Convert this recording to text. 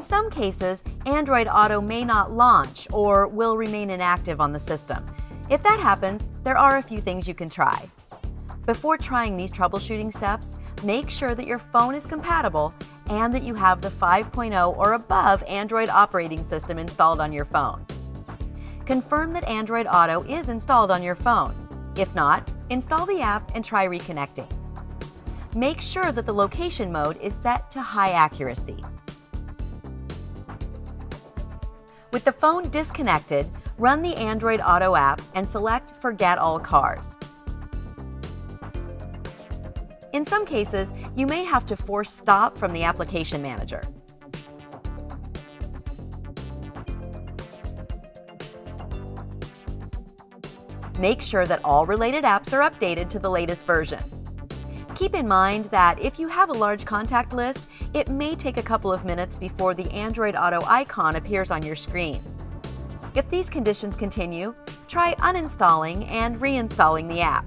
some cases, Android Auto may not launch or will remain inactive on the system. If that happens, there are a few things you can try. Before trying these troubleshooting steps, make sure that your phone is compatible and that you have the 5.0 or above Android operating system installed on your phone. Confirm that Android Auto is installed on your phone. If not, install the app and try reconnecting. Make sure that the location mode is set to high accuracy. With the phone disconnected, run the Android Auto app and select Forget All Cars. In some cases, you may have to force stop from the application manager. Make sure that all related apps are updated to the latest version. Keep in mind that if you have a large contact list, it may take a couple of minutes before the Android Auto icon appears on your screen. If these conditions continue, try uninstalling and reinstalling the app.